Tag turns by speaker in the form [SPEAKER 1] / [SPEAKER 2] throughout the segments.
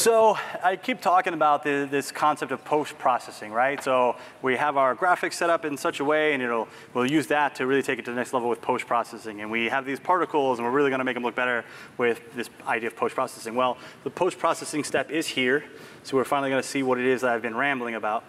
[SPEAKER 1] So I keep talking about the, this concept of post-processing, right? So we have our graphics set up in such a way, and it'll we'll use that to really take it to the next level with post-processing. And we have these particles, and we're really going to make them look better with this idea of post-processing. Well, the post-processing step is here, so we're finally going to see what it is that I've been rambling about.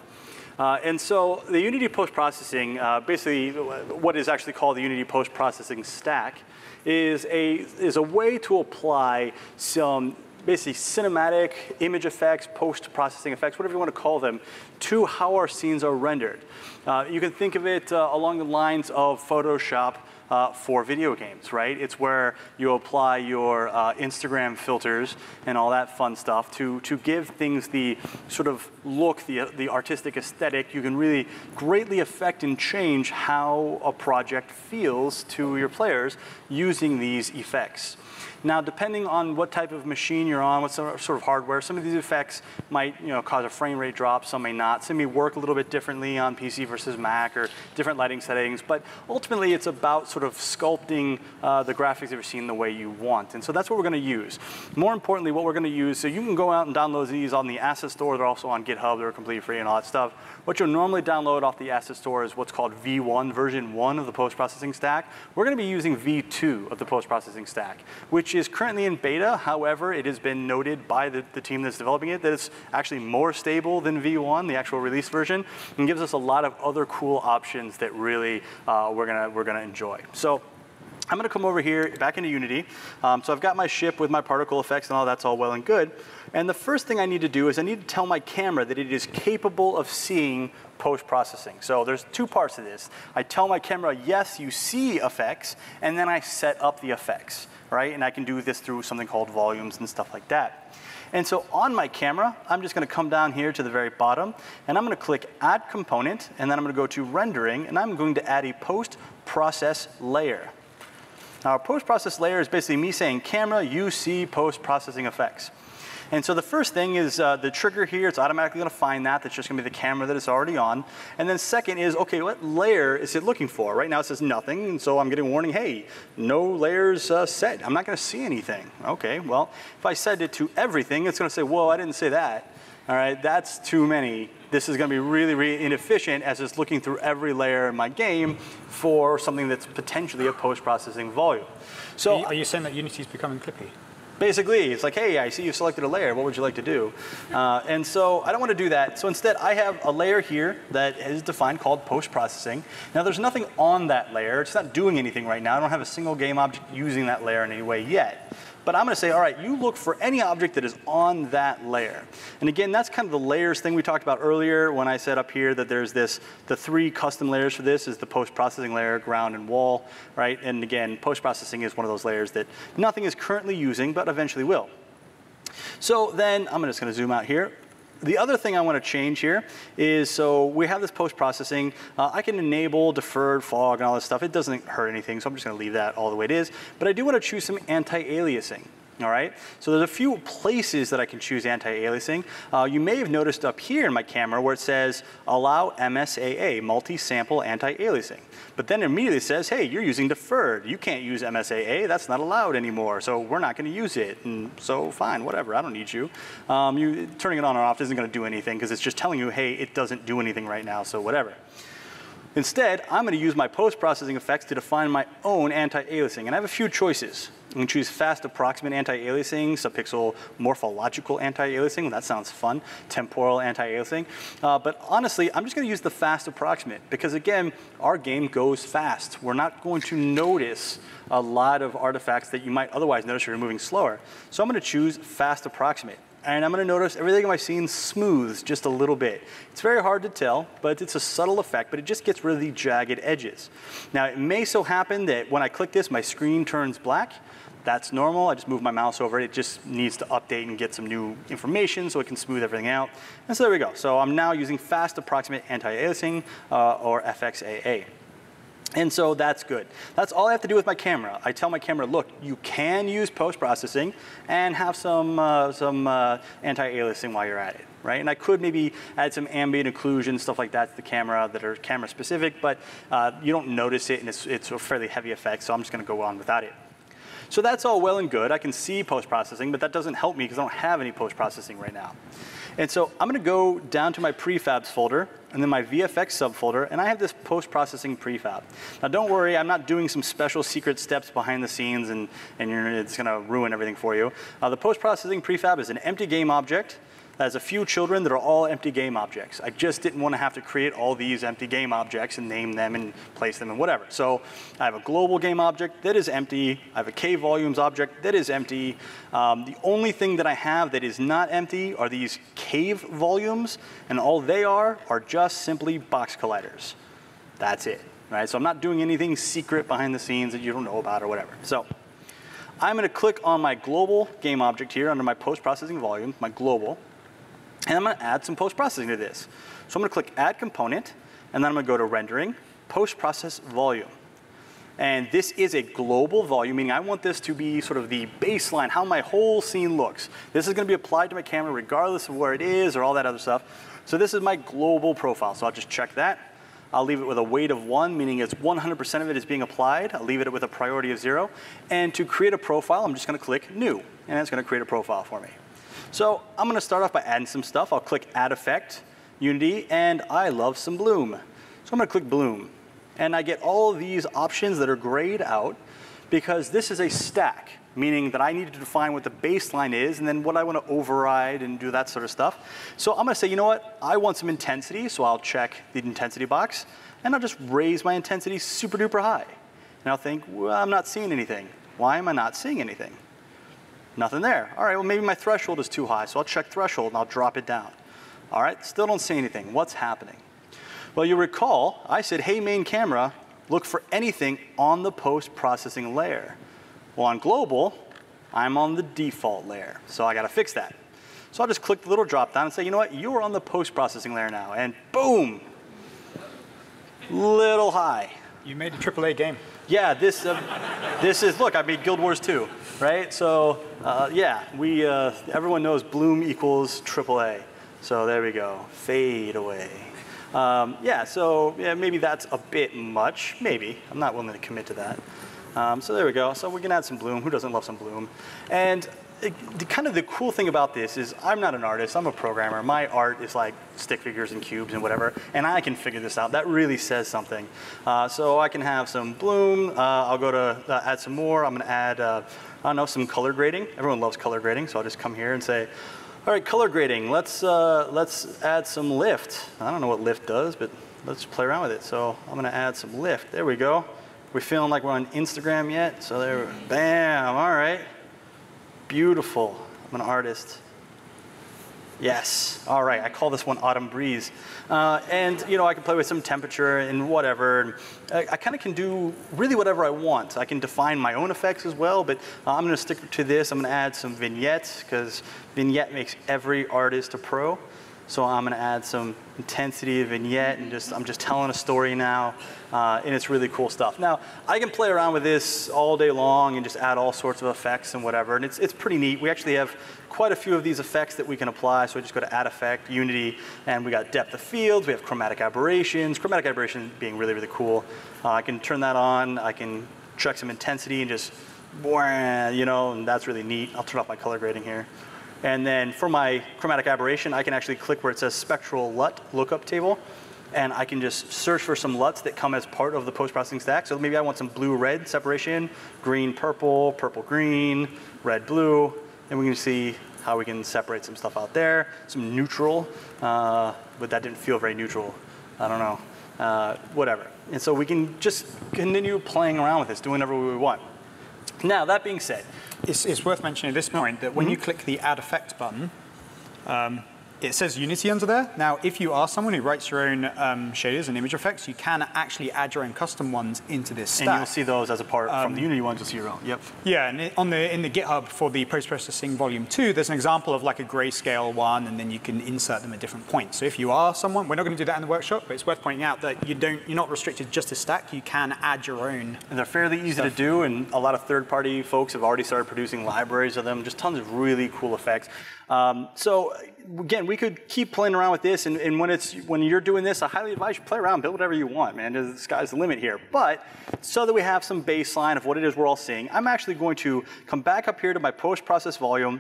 [SPEAKER 1] Uh, and so the Unity post-processing, uh, basically what is actually called the Unity post-processing stack, is a, is a way to apply some basically cinematic image effects, post-processing effects, whatever you want to call them, to how our scenes are rendered. Uh, you can think of it uh, along the lines of Photoshop uh, for video games, right? It's where you apply your uh, Instagram filters and all that fun stuff to, to give things the sort of look, the, the artistic aesthetic. You can really greatly affect and change how a project feels to your players using these effects. Now, depending on what type of machine you're on, what sort of hardware, some of these effects might you know, cause a frame rate drop, some may not. Some may work a little bit differently on PC versus Mac or different lighting settings, but ultimately it's about sort of sculpting uh, the graphics that you're seeing the way you want. And so that's what we're gonna use. More importantly, what we're gonna use, so you can go out and download these on the asset store, they're also on GitHub, they're completely free and all that stuff. What you'll normally download off the asset store is what's called V1, version one of the post-processing stack. We're gonna be using V2 of the post-processing stack, which which is currently in beta. However, it has been noted by the, the team that's developing it that it's actually more stable than V1, the actual release version, and gives us a lot of other cool options that really uh, we're gonna we're gonna enjoy. So. I'm gonna come over here back into Unity. Um, so I've got my ship with my particle effects and all that's all well and good. And the first thing I need to do is I need to tell my camera that it is capable of seeing post-processing. So there's two parts to this. I tell my camera, yes, you see effects, and then I set up the effects right? And I can do this through something called volumes and stuff like that. And so on my camera, I'm just gonna come down here to the very bottom, and I'm gonna click Add Component, and then I'm gonna go to Rendering, and I'm going to add a post-process layer. Now, a post-process layer is basically me saying, camera, you see post-processing effects. And so the first thing is uh, the trigger here, it's automatically gonna find that. That's just gonna be the camera that it's already on. And then second is, okay, what layer is it looking for? Right now it says nothing, and so I'm getting a warning, hey, no layers uh, set. I'm not gonna see anything. Okay, well, if I set it to everything, it's gonna say, whoa, I didn't say that. All right, that's too many. This is gonna be really, really inefficient as it's looking through every layer in my game for something that's potentially a post-processing volume.
[SPEAKER 2] So, are you, are you saying that Unity is becoming clippy?
[SPEAKER 1] Basically, it's like, hey, I see you've selected a layer. What would you like to do? Uh, and so I don't want to do that. So instead, I have a layer here that is defined called post-processing. Now, there's nothing on that layer. It's not doing anything right now. I don't have a single game object using that layer in any way yet. But I'm gonna say, all right, you look for any object that is on that layer. And again, that's kind of the layers thing we talked about earlier when I said up here that there's this, the three custom layers for this is the post-processing layer, ground, and wall, right? And again, post-processing is one of those layers that nothing is currently using, but eventually will. So then, I'm just gonna zoom out here. The other thing I want to change here is, so we have this post-processing. Uh, I can enable deferred fog and all this stuff. It doesn't hurt anything, so I'm just going to leave that all the way it is. But I do want to choose some anti-aliasing all right? So there's a few places that I can choose anti-aliasing. Uh, you may have noticed up here in my camera where it says allow MSAA, multi-sample anti-aliasing. But then it immediately says, hey, you're using deferred. You can't use MSAA, that's not allowed anymore, so we're not gonna use it. And so fine, whatever, I don't need you. Um, you turning it on or off isn't gonna do anything because it's just telling you, hey, it doesn't do anything right now, so whatever. Instead, I'm gonna use my post-processing effects to define my own anti-aliasing, and I have a few choices. You can choose fast approximate anti-aliasing, subpixel morphological anti-aliasing, that sounds fun, temporal anti-aliasing. Uh, but honestly, I'm just gonna use the fast approximate because again, our game goes fast. We're not going to notice a lot of artifacts that you might otherwise notice if you're moving slower. So I'm gonna choose fast approximate and I'm gonna notice everything in my scene smooths just a little bit. It's very hard to tell, but it's a subtle effect, but it just gets rid of the jagged edges. Now, it may so happen that when I click this, my screen turns black. That's normal, I just move my mouse over it. It just needs to update and get some new information so it can smooth everything out. And so there we go. So I'm now using fast approximate anti-aliasing uh, or FXAA. And so that's good. That's all I have to do with my camera. I tell my camera, look, you can use post-processing and have some, uh, some uh, anti-aliasing while you're at it, right? And I could maybe add some ambient occlusion, stuff like that to the camera that are camera specific, but uh, you don't notice it and it's, it's a fairly heavy effect, so I'm just gonna go on without it. So that's all well and good. I can see post-processing, but that doesn't help me because I don't have any post-processing right now. And so I'm gonna go down to my prefabs folder and then my VFX subfolder, and I have this post-processing prefab. Now don't worry, I'm not doing some special secret steps behind the scenes and, and it's gonna ruin everything for you. Uh, the post-processing prefab is an empty game object has a few children that are all empty game objects. I just didn't want to have to create all these empty game objects and name them and place them and whatever. So I have a global game object that is empty. I have a cave volumes object that is empty. Um, the only thing that I have that is not empty are these cave volumes, and all they are are just simply box colliders. That's it, right? So I'm not doing anything secret behind the scenes that you don't know about or whatever. So I'm going to click on my global game object here under my post-processing volume, my global, and I'm going to add some post-processing to this. So I'm going to click Add Component, and then I'm going to go to Rendering, Post-Process Volume. And this is a global volume, meaning I want this to be sort of the baseline, how my whole scene looks. This is going to be applied to my camera regardless of where it is or all that other stuff. So this is my global profile, so I'll just check that. I'll leave it with a weight of one, meaning it's 100% of it is being applied. I'll leave it with a priority of zero. And to create a profile, I'm just going to click New, and it's going to create a profile for me. So I'm gonna start off by adding some stuff. I'll click Add Effect, Unity, and I love some bloom. So I'm gonna click bloom. And I get all these options that are grayed out because this is a stack, meaning that I need to define what the baseline is and then what I want to override and do that sort of stuff. So I'm going to say, you know what, I want some intensity, so I'll check the intensity box, and I'll just raise my intensity super duper high. And I'll think, well, I'm not seeing anything. Why am I not seeing anything? Nothing there. All right, well, maybe my threshold is too high, so I'll check threshold and I'll drop it down. All right, still don't see anything. What's happening? Well, you recall, I said, hey, main camera, look for anything on the post-processing layer. Well, on global, I'm on the default layer, so I gotta fix that. So I'll just click the little drop down and say, you know what, you're on the post-processing layer now, and boom, little high.
[SPEAKER 2] You made a AAA game.
[SPEAKER 1] Yeah, this, uh, this is, look, I made Guild Wars 2, right? So, uh, yeah, we, uh, everyone knows Bloom equals AAA. So there we go, fade away. Um, yeah, so yeah, maybe that's a bit much, maybe. I'm not willing to commit to that. Um, so there we go. So we can add some bloom. Who doesn't love some bloom? And the, kind of the cool thing about this is I'm not an artist, I'm a programmer. My art is like stick figures and cubes and whatever, and I can figure this out. That really says something. Uh, so I can have some bloom, uh, I'll go to uh, add some more, I'm gonna add, uh, I don't know, some color grading. Everyone loves color grading, so I'll just come here and say, all right, color grading, let's, uh, let's add some lift. I don't know what lift does, but let's play around with it. So I'm gonna add some lift, there we go. We feeling like we're on Instagram yet? So there, bam, all right. Beautiful. I'm an artist. Yes. All right. I call this one Autumn Breeze. Uh, and, you know, I can play with some temperature and whatever. I, I kind of can do really whatever I want. I can define my own effects as well, but uh, I'm going to stick to this. I'm going to add some vignettes because vignette makes every artist a pro. So I'm going to add some intensity vignette and just I'm just telling a story now, uh, and it's really cool stuff. Now I can play around with this all day long and just add all sorts of effects and whatever, and it's it's pretty neat. We actually have quite a few of these effects that we can apply. So I just go to Add Effect, Unity, and we got depth of fields. We have chromatic aberrations. Chromatic aberration being really really cool. Uh, I can turn that on. I can check some intensity and just, you know, and that's really neat. I'll turn off my color grading here. And then for my chromatic aberration, I can actually click where it says spectral LUT lookup table, and I can just search for some LUTs that come as part of the post-processing stack. So maybe I want some blue-red separation, green-purple, purple-green, red-blue, and we can see how we can separate some stuff out there. Some neutral, uh, but that didn't feel very neutral. I don't know, uh, whatever. And so we can just continue playing around with this, doing whatever we want. Now, that being said,
[SPEAKER 2] it's, it's worth mentioning at this point that when mm -hmm. you click the Add Effect button, um, it says Unity under there. Now, if you are someone who writes your own um, shaders and image effects, you can actually add your own custom ones into this stack.
[SPEAKER 1] And you'll see those as a part um, from the um, Unity ones. You'll see your own. Yep.
[SPEAKER 2] Yeah, and it, on the in the GitHub for the post-processing volume two, there's an example of like a grayscale one, and then you can insert them at different points. So if you are someone, we're not going to do that in the workshop, but it's worth pointing out that you don't you're not restricted just to stack. You can add your own.
[SPEAKER 1] And they're fairly easy stuff. to do, and a lot of third-party folks have already started producing libraries of them. Just tons of really cool effects. Um, so again, we could keep playing around with this, and, and, when it's when you're doing this, I highly advise you play around, build whatever you want, man. The sky's the limit here. But so that we have some baseline of what it is we're all seeing, I'm actually going to come back up here to my post-process volume,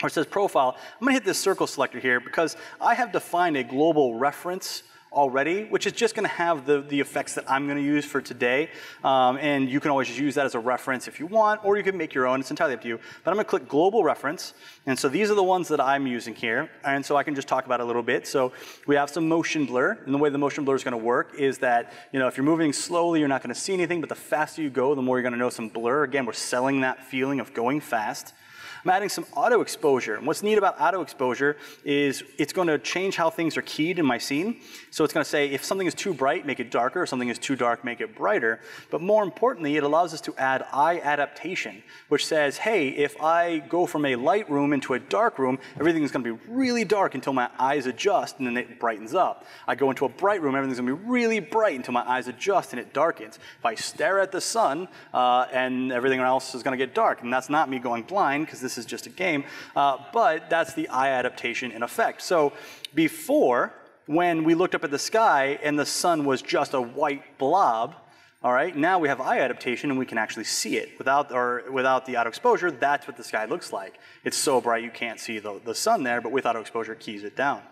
[SPEAKER 1] where it says profile. I'm gonna hit this circle selector here because I have defined a global reference already, which is just going to have the, the effects that I'm going to use for today. Um, and you can always just use that as a reference if you want, or you can make your own. It's entirely up to you. But I'm going to click global reference. And so these are the ones that I'm using here. And so I can just talk about a little bit. So we have some motion blur. And the way the motion blur is going to work is that, you know, if you're moving slowly, you're not going to see anything. But the faster you go, the more you're going to know some blur. Again, we're selling that feeling of going fast. I'm adding some auto exposure. And what's neat about auto exposure is it's going to change how things are keyed in my scene. So it's going to say if something is too bright, make it darker. If something is too dark, make it brighter. But more importantly, it allows us to add eye adaptation, which says, hey, if I go from a light room into a dark room, everything is going to be really dark until my eyes adjust and then it brightens up. I go into a bright room, everything's going to be really bright until my eyes adjust and it darkens. If I stare at the sun uh, and everything else is going to get dark, and that's not me going blind because this this is just a game, uh, but that's the eye adaptation in effect. So before, when we looked up at the sky and the sun was just a white blob, all right, now we have eye adaptation and we can actually see it. Without, or without the auto exposure, that's what the sky looks like. It's so bright you can't see the, the sun there, but with auto exposure, it keys it down.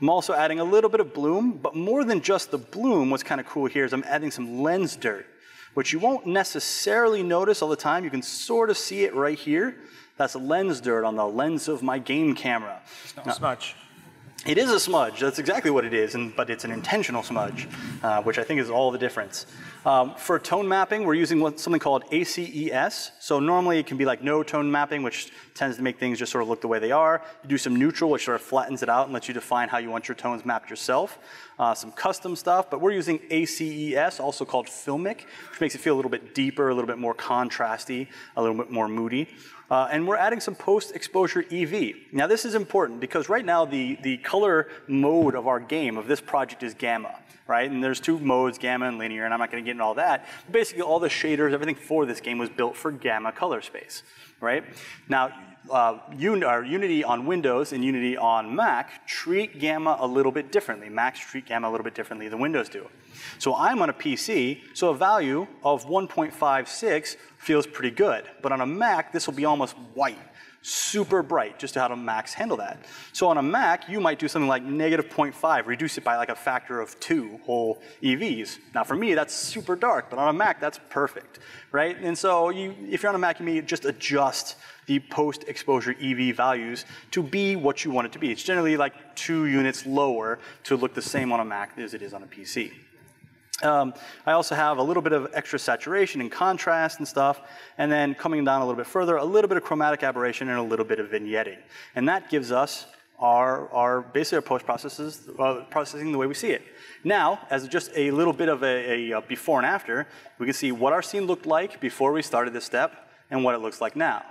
[SPEAKER 1] I'm also adding a little bit of bloom, but more than just the bloom, what's kind of cool here is I'm adding some lens dirt, which you won't necessarily notice all the time. You can sort of see it right here. That's a lens dirt on the lens of my game camera.
[SPEAKER 2] It's not now, a smudge.
[SPEAKER 1] It is a smudge. That's exactly what it is, and, but it's an intentional smudge, uh, which I think is all the difference. Um, for tone mapping, we're using what, something called ACES. So normally it can be like no tone mapping, which tends to make things just sort of look the way they are. You do some neutral, which sort of flattens it out and lets you define how you want your tones mapped yourself. Uh, some custom stuff, but we're using ACES, also called filmic, which makes it feel a little bit deeper, a little bit more contrasty, a little bit more moody. Uh, and we're adding some post-exposure EV. Now this is important because right now the, the color mode of our game, of this project is gamma, right? And there's two modes, gamma and linear, and I'm not gonna get into all that. Basically all the shaders, everything for this game was built for gamma color space, right? Now, uh, Un Unity on Windows and Unity on Mac treat Gamma a little bit differently. Macs treat Gamma a little bit differently than Windows do. So I'm on a PC, so a value of 1.56 feels pretty good. But on a Mac, this will be almost white, super bright, just to how to Macs handle that. So on a Mac, you might do something like negative 0.5, reduce it by like a factor of two whole EVs. Now for me, that's super dark, but on a Mac, that's perfect, right? And so you, if you're on a Mac, you may just adjust the post-exposure EV values to be what you want it to be. It's generally like two units lower to look the same on a Mac as it is on a PC. Um, I also have a little bit of extra saturation and contrast and stuff, and then coming down a little bit further, a little bit of chromatic aberration and a little bit of vignetting. And that gives us our, our basically our post processes, uh, processing the way we see it. Now, as just a little bit of a, a, a before and after, we can see what our scene looked like before we started this step and what it looks like now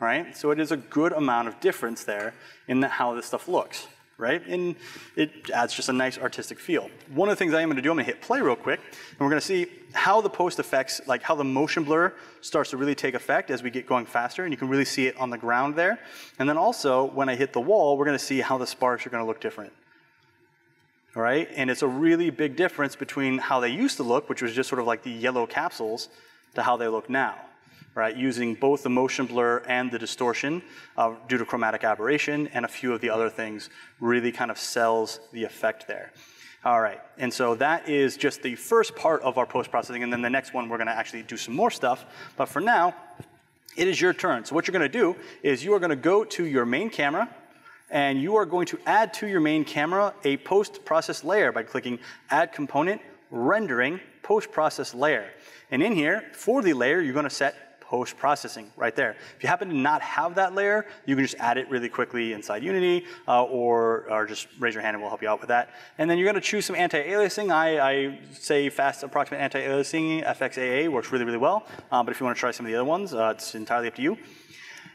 [SPEAKER 1] right? So it is a good amount of difference there in the, how this stuff looks, right? And it adds just a nice artistic feel. One of the things I am gonna do, I'm gonna hit play real quick, and we're gonna see how the post effects, like how the motion blur starts to really take effect as we get going faster, and you can really see it on the ground there. And then also, when I hit the wall, we're gonna see how the sparks are gonna look different. All right, and it's a really big difference between how they used to look, which was just sort of like the yellow capsules, to how they look now right, using both the motion blur and the distortion uh, due to chromatic aberration and a few of the other things really kind of sells the effect there. All right, and so that is just the first part of our post-processing, and then the next one we're gonna actually do some more stuff. But for now, it is your turn. So what you're gonna do is you are gonna go to your main camera, and you are going to add to your main camera a post-process layer by clicking Add Component, Rendering, Post-Process Layer. And in here, for the layer, you're gonna set post-processing right there. If you happen to not have that layer, you can just add it really quickly inside Unity uh, or, or just raise your hand and we'll help you out with that. And then you're gonna choose some anti-aliasing. I, I, say fast approximate anti-aliasing, FXAA works really, really well. Um, but if you wanna try some of the other ones, uh, it's entirely up to you.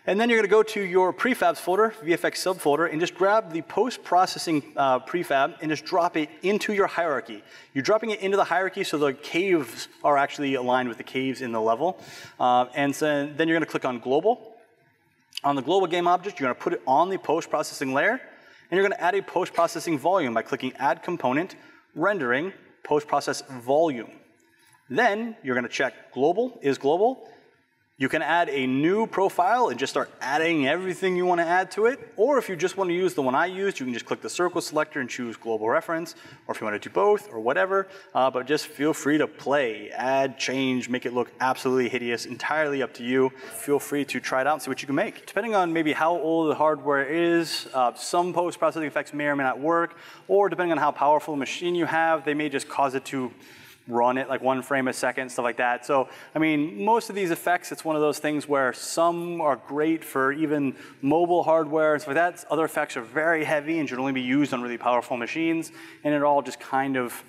[SPEAKER 1] And then you're going to go to your prefabs folder, VFX subfolder, and just grab the post-processing uh, prefab and just drop it into your hierarchy. You're dropping it into the hierarchy so the caves are actually aligned with the caves in the level. Uh, and so then you're going to click on global. On the global game object, you're going to put it on the post-processing layer. And you're going to add a post-processing volume by clicking Add Component, Rendering, Post-Process Volume. Then you're going to check Global is global, you can add a new profile and just start adding everything you want to add to it. Or if you just want to use the one I used, you can just click the circle selector and choose global reference. Or if you want to do both or whatever, uh, but just feel free to play, add, change, make it look absolutely hideous, entirely up to you. Feel free to try it out and see what you can make. Depending on maybe how old the hardware is, uh, some post-processing effects may or may not work, or depending on how powerful a machine you have, they may just cause it to run it like one frame a second, stuff like that. So, I mean, most of these effects, it's one of those things where some are great for even mobile hardware and stuff like that. Other effects are very heavy and should only be used on really powerful machines. And it all just kind of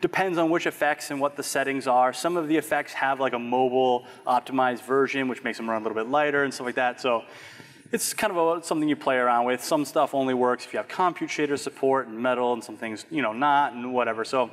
[SPEAKER 1] depends on which effects and what the settings are. Some of the effects have like a mobile optimized version, which makes them run a little bit lighter and stuff like that. So it's kind of a, something you play around with. Some stuff only works if you have compute shader support and metal and some things, you know, not and whatever. So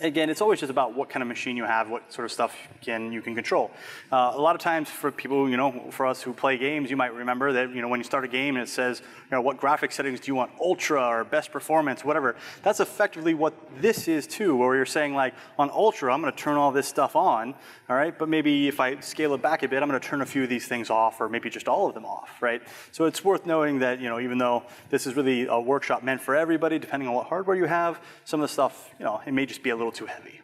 [SPEAKER 1] again, it's always just about what kind of machine you have, what sort of stuff can you can control. Uh, a lot of times for people, you know, for us who play games, you might remember that, you know, when you start a game and it says, you know, what graphic settings do you want, ultra or best performance, whatever. That's effectively what this is too, where you're saying like, on ultra, I'm going to turn all this stuff on, all right, but maybe if I scale it back a bit, I'm going to turn a few of these things off, or maybe just all of them off, right? So it's worth noting that, you know, even though this is really a workshop meant for everybody, depending on what hardware you have, some of the stuff, you know, it may just be a little too heavy.